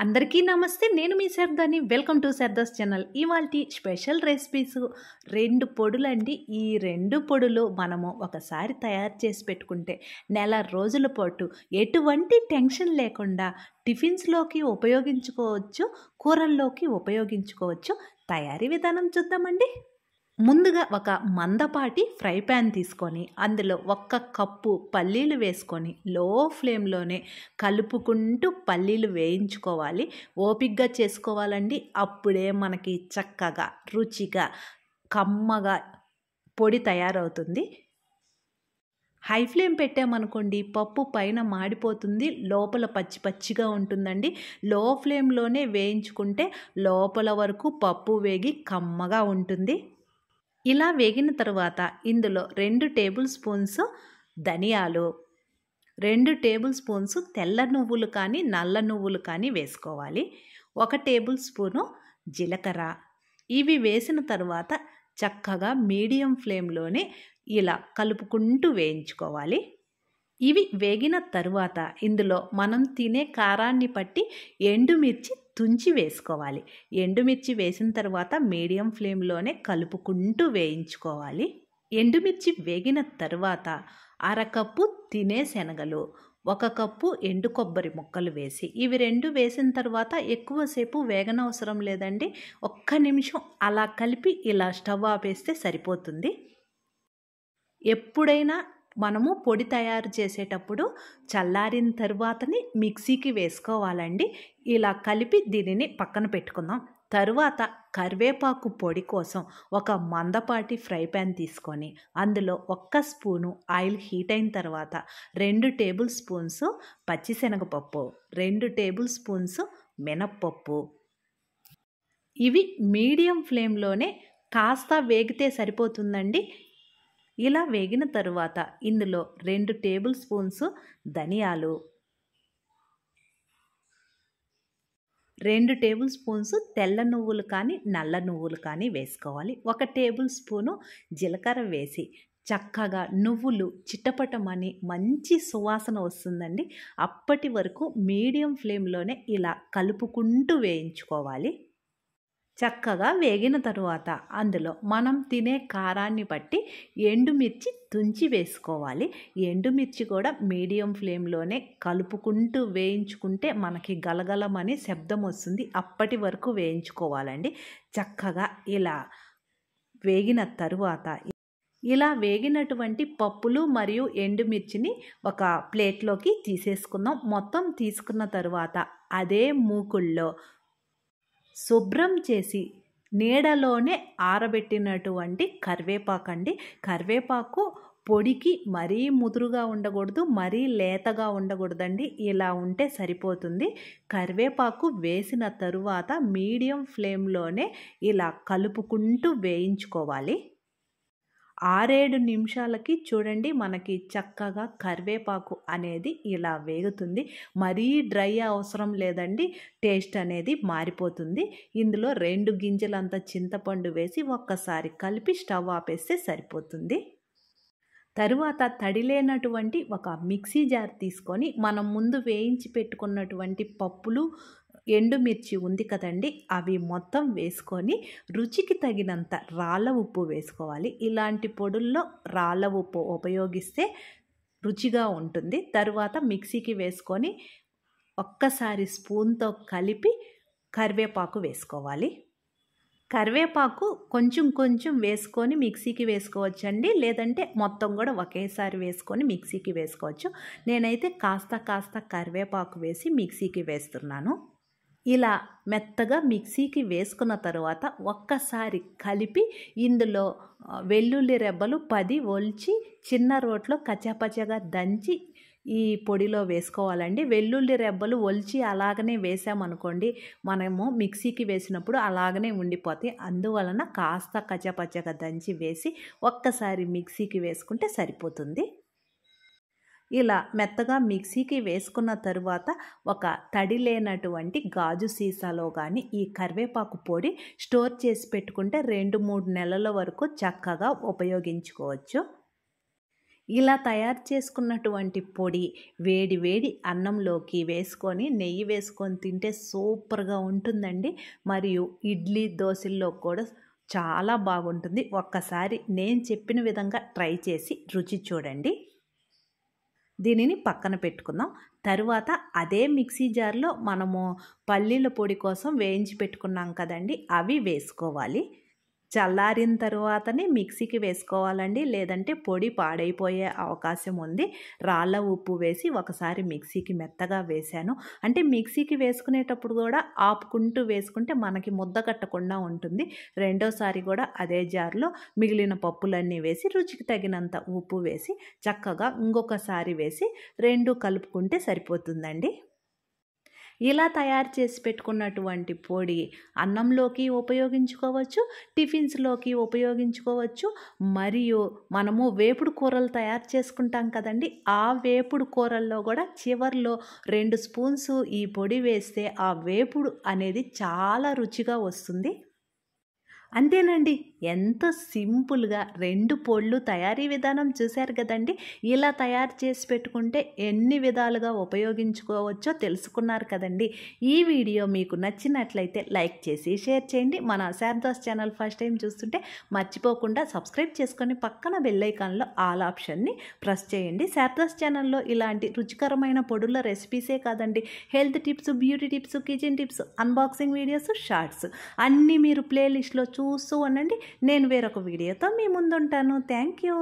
అందరికీ నమస్తే నేను మీ సర్దాని. Welcome to Sarda's channel. ఇవాళ స్పెషల్ రెసిపీస్ రెండు పొడులండి. ఈ రెండు పొడులు మనము ఒకసారి తయారు చేసి పెట్టుకుంటే నెల రోజుల పాటు ఎటువంటి టెన్షన్ లేకుండా టిఫిన్స్లోకి ఉపయోగించుకోవచ్చు కూరల్లోకి ఉపయోగించుకోవచ్చు. తయారీ విధానం చూద్దామండి. ముందుగా ఒక మందపాటి ఫ్రై ప్యాన్ తీసుకొని అందులో ఒక్క కప్పు పల్లీలు వేసుకొని లో ఫ్లేమ్లోనే కలుపుకుంటూ పల్లీలు వేయించుకోవాలి. ఓపిగ్గా చేసుకోవాలండి. అప్పుడే మనకి చక్కగా రుచిగా కమ్మగా పొడి తయారవుతుంది. హై ఫ్లేమ్ పెట్టామనుకోండి పప్పు పైన మాడిపోతుంది. లోపల పచ్చి పచ్చిగా ఉంటుందండి. లో ఫ్లేమ్లోనే వేయించుకుంటే లోపల వరకు పప్పు వేగి కమ్మగా ఉంటుంది. ఇలా వేగిన తర్వాత ఇందులో రెండు టేబుల్ స్పూన్స్ ధనియాలు రెండు టేబుల్ స్పూన్స్ తెల్ల నువ్వులు కానీ నల్ల నువ్వులు కానీ వేసుకోవాలి. ఒక టేబుల్ స్పూను జీలకర్ర. ఇవి వేసిన తర్వాత చక్కగా మీడియం ఫ్లేమ్లోనే ఇలా కలుపుకుంటూ వేయించుకోవాలి. ఇవి వేగిన తరువాత ఇందులో మనం తినే కారాన్ని పట్టి ఎండుమిర్చి తుంచి వేసుకోవాలి. ఎండుమిర్చి వేసిన తర్వాత మీడియం ఫ్లేమ్లోనే కలుపుకుంటూ వేయించుకోవాలి. ఎండుమిర్చి వేగిన తర్వాత అరకప్పు తినే శనగలు ఒక కప్పు ఎండు కొబ్బరి ముక్కలు వేసి ఇవి రెండు వేసిన తర్వాత ఎక్కువసేపు వేగనవసరం లేదండి. ఒక్క నిమిషం అలా కలిపి ఇలా స్టవ్ ఆపేస్తే సరిపోతుంది. ఎప్పుడైనా మనము పొడి తయారు చేసేటప్పుడు చల్లారిన తర్వాతని మిక్సీకి వేసుకోవాలండి. ఇలా కలిపి దీనిని పక్కన పెట్టుకుందాం. తరువాత కరివేపాకు పొడి కోసం ఒక మందపాటి ఫ్రై ప్యాన్ తీసుకొని అందులో ఒక్క స్పూను ఆయిల్ హీట్ అయిన తర్వాత రెండు టేబుల్ స్పూన్స్ పచ్చిశనగపప్పు రెండు టేబుల్ స్పూన్స్ మినప్పప్పు. ఇవి మీడియం ఫ్లేమ్లోనే కాస్త వేగితే సరిపోతుందండి. ఇలా వేగిన తరువాత ఇందులో రెండు టేబుల్ స్పూన్స్ ధనియాలు రెండు టేబుల్ స్పూన్స్ తెల్ల నువ్వులు కానీ నల్ల నువ్వులు కానీ వేసుకోవాలి. ఒక టేబుల్ స్పూను జీలకర్ర వేసి చక్కగా నువ్వులు చిట్టపటమని మంచి సువాసన వస్తుందండి. అప్పటి వరకు మీడియం ఫ్లేమ్లోనే ఇలా కలుపుకుంటూ వేయించుకోవాలి. చక్కగా వేగిన తరువాత అందులో మనం తినే కారాన్ని బట్టి ఎండుమిర్చి తుంచి వేసుకోవాలి. ఎండుమిర్చి కూడా మీడియం ఫ్లేమ్లోనే కలుపుకుంటూ వేయించుకుంటే మనకి గలగలమని శబ్దం వస్తుంది. అప్పటి వరకు వేయించుకోవాలండి. చక్కగా ఇలా వేగిన తరువాత ఇలా వేగినటువంటి పప్పులు మరియు ఎండుమిర్చిని ఒక ప్లేట్లోకి తీసేసుకుందాం. మొత్తం తీసుకున్న తరువాత అదే మూకుల్లో శుభ్రం చేసి నీడలోనే ఆరబెట్టినటువంటి కరివేపాకు అండి కరివేపాకు పొడికి మరీ ముదురుగా ఉండకూడదు మరీ లేతగా ఉండకూడదండి. ఇలా ఉంటే సరిపోతుంది. కరివేపాకు వేసిన తరువాత మీడియం ఫ్లేమ్లోనే ఇలా కలుపుకుంటూ వేయించుకోవాలి. ఆరేడు నిమిషాలకి చూడండి మనకి చక్కగా కరివేపాకు అనేది ఇలా వేగుతుంది. మరీ డ్రై అవసరం లేదండి. టేస్ట్ అనేది మారిపోతుంది. ఇందులో రెండు గింజలంత చింతపండు వేసి ఒక్కసారి కలిపి స్టవ్ ఆపేస్తే సరిపోతుంది. తరువాత తడిలేనటువంటి ఒక మిక్సీ జార్ తీసుకొని మనం ముందు వేయించి పెట్టుకున్నటువంటి పప్పులు ఎండుమిర్చి ఉంది కదండి అవి మొత్తం వేసుకొని రుచికి తగినంత రాళ్ళ ఉప్పు వేసుకోవాలి. ఇలాంటి పొడుల్లో రాళ్ళ ఉప్పు ఉపయోగిస్తే రుచిగా ఉంటుంది. తరువాత మిక్సీకి వేసుకొని ఒక్కసారి స్పూన్తో కలిపి కరివేపాకు వేసుకోవాలి. కరివేపాకు కొంచెం కొంచెం వేసుకొని మిక్సీకి వేసుకోవచ్చండి లేదంటే మొత్తం కూడా ఒకేసారి వేసుకొని మిక్సీకి వేసుకోవచ్చు. నేనైతే కాస్త కాస్త కరివేపాకు వేసి మిక్సీకి వేస్తున్నాను. ఇలా మెత్తగా మిక్సీకి వేసుకున్న తర్వాత ఒక్కసారి కలిపి ఇందులో వెల్లుల్లి రెబ్బలు పది ఒలిచి చిన్న రోట్లో కచ్చాపచ్చగా దంచి ఈ పొడిలో వేసుకోవాలండి. వెల్లుల్లి రెబ్బలు ఒలిచి అలాగనే వేసామనుకోండి మనము మిక్సీకి వేసినప్పుడు అలాగనే ఉండిపోతాయి. అందువలన కాస్త కచ్చపచ్చగా దంచి వేసి ఒక్కసారి మిక్సీకి వేసుకుంటే సరిపోతుంది. ఇలా మెత్తగా మిక్సీకి వేసుకున్న తరువాత ఒక తడి లేనటువంటి గాజు సీసాలో కానీ ఈ కరివేపాకు పొడి స్టోర్ చేసి పెట్టుకుంటే రెండు మూడు నెలల వరకు చక్కగా ఉపయోగించుకోవచ్చు. ఇలా తయారు చేసుకున్నటువంటి పొడి వేడి వేడి అన్నంలోకి వేసుకొని నెయ్యి వేసుకొని తింటే సూపర్గా ఉంటుందండి. మరియు ఇడ్లీ దోశల్లో కూడా చాలా బాగుంటుంది. ఒక్కసారి నేను చెప్పిన విధంగా ట్రై చేసి రుచి చూడండి. దీనిని పక్కన పెట్టుకుందాం. తరువాత అదే మిక్సీ జార్లో మనము పల్లీల పొడి కోసం వేయించి పెట్టుకున్నాం కదండి అవి వేసుకోవాలి. చల్లారిన తర్వాతనే మిక్సీకి వేసుకోవాలండి. లేదంటే పొడి పాడైపోయే అవకాశం ఉంది. రాళ్ళ ఉప్పు వేసి ఒకసారి మిక్సీకి మెత్తగా వేశాను. అంటే మిక్సీకి వేసుకునేటప్పుడు కూడా ఆపుకుంటూ వేసుకుంటే మనకి ముద్ద కట్టకుండా ఉంటుంది. రెండోసారి కూడా అదే జార్లో మిగిలిన పప్పులన్నీ వేసి రుచికి తగినంత ఉప్పు వేసి చక్కగా ఇంకొకసారి వేసి రెండు కలుపుకుంటే సరిపోతుందండి. ఇలా తయారు చేసి పెట్టుకున్నటువంటి పొడి అన్నంలోకి ఉపయోగించుకోవచ్చు టిఫిన్స్లోకి ఉపయోగించుకోవచ్చు. మరియు మనము వేపుడు కూరలు తయారు చేసుకుంటాం కదండి ఆ వేపుడు కూరల్లో కూడా చివర్లో రెండు స్పూన్స్ ఈ పొడి వేస్తే ఆ వేపుడు అనేది చాలా రుచిగా వస్తుంది. అంతేనండి. ఎంతో సింపుల్గా రెండు పొళ్ళు తయారీ విధానం చూశారు కదండి. ఇలా తయారు చేసి పెట్టుకుంటే ఎన్ని విధాలుగా ఉపయోగించుకోవచ్చో తెలుసుకున్నారు కదండి. ఈ వీడియో మీకు నచ్చినట్లయితే లైక్ చేసి షేర్ చేయండి. మన శారదాస్ ఛానల్ ఫస్ట్ టైం చూస్తుంటే మర్చిపోకుండా సబ్స్క్రైబ్ చేసుకొని పక్కన బెల్లైకాన్లో ఆల్ ఆప్షన్ని ప్రెస్ చేయండి. శారదాస్ ఛానల్లో ఇలాంటి రుచికరమైన పొడుల రెసిపీసే కాదండి. Health tips beauty tips kitchen tips unboxing videos shorts అన్నీ మీరు ప్లేలిస్ట్లో చూస్తూ ఉండండి నేను వేరొక వీడియోతో మీ ముందుంటాను. Thank you.